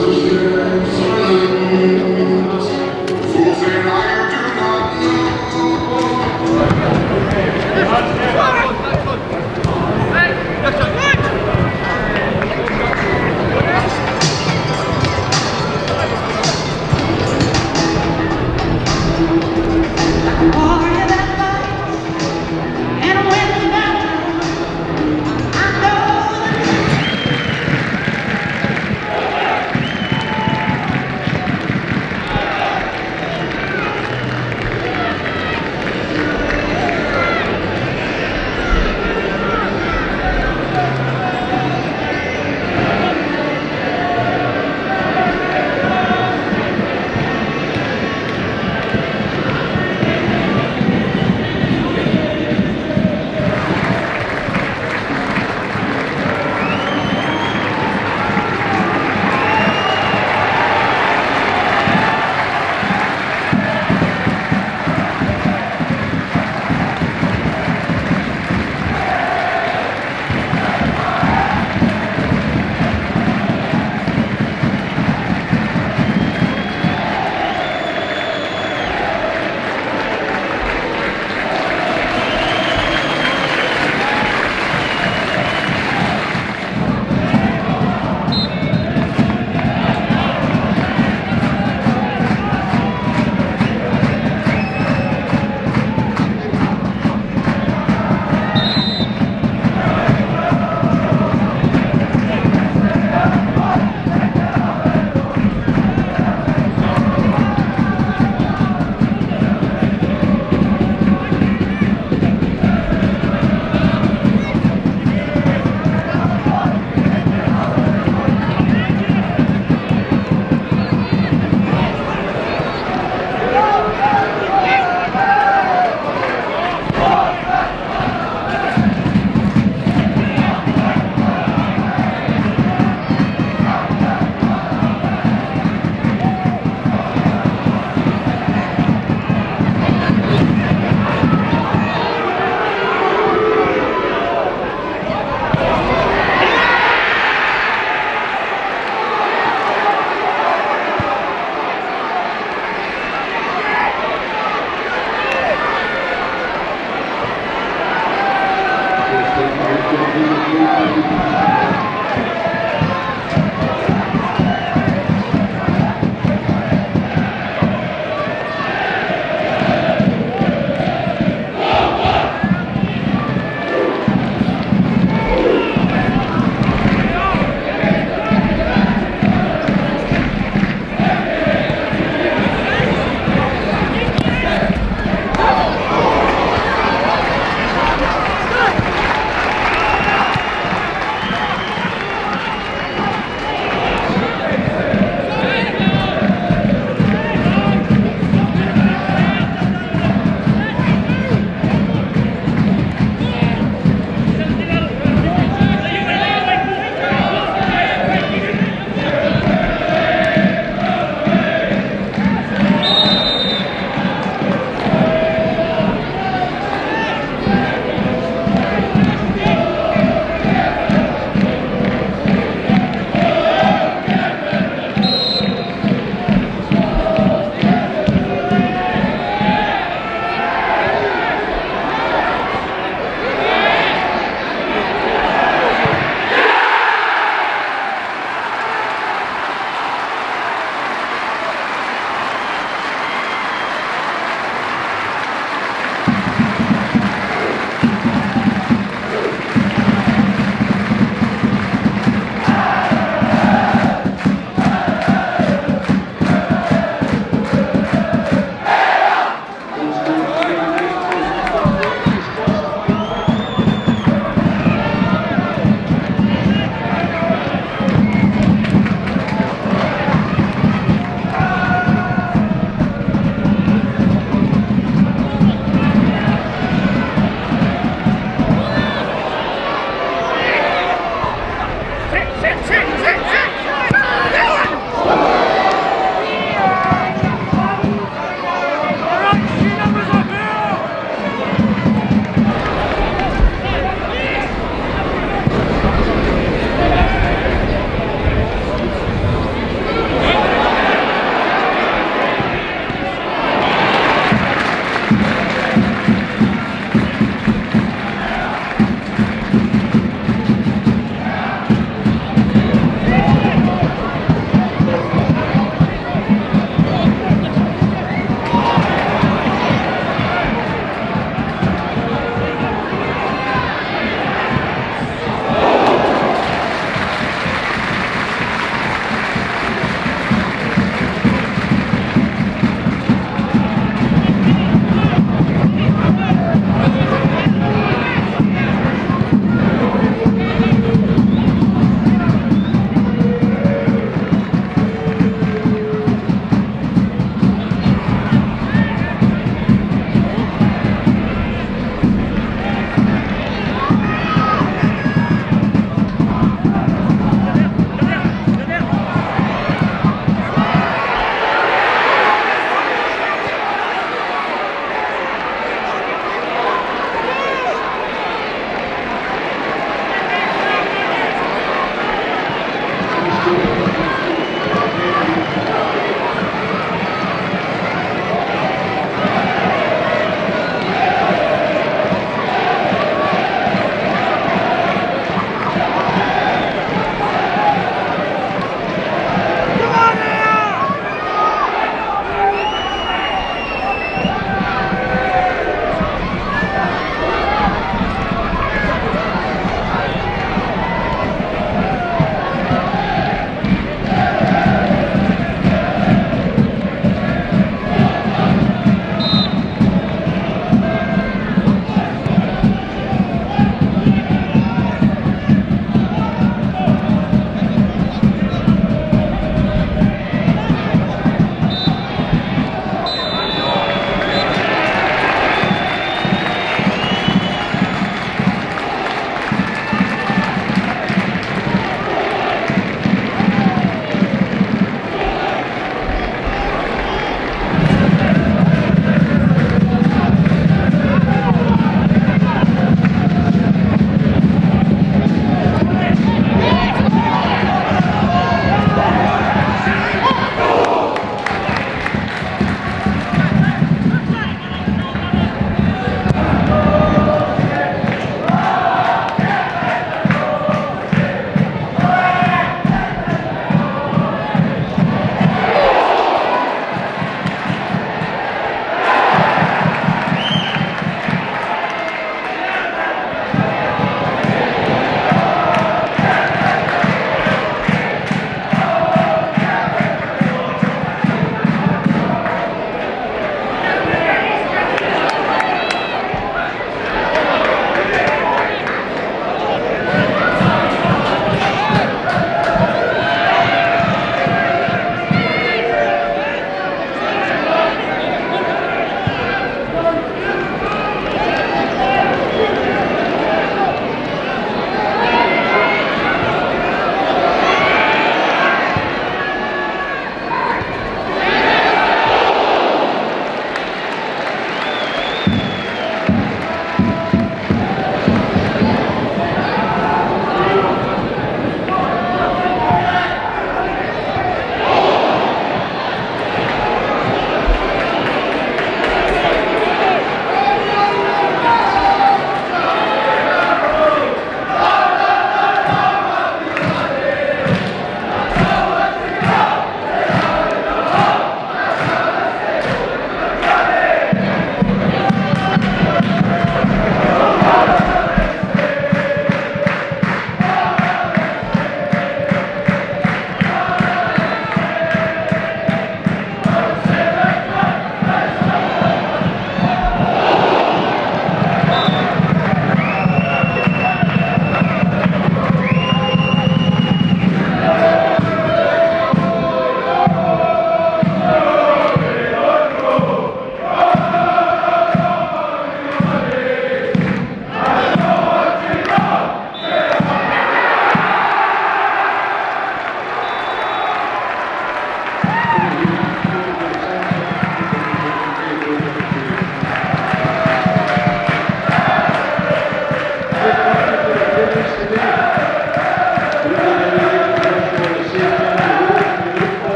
Jesus' name.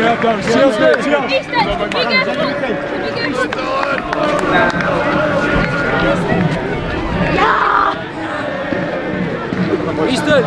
Cheers, cheers, cheers. Easton!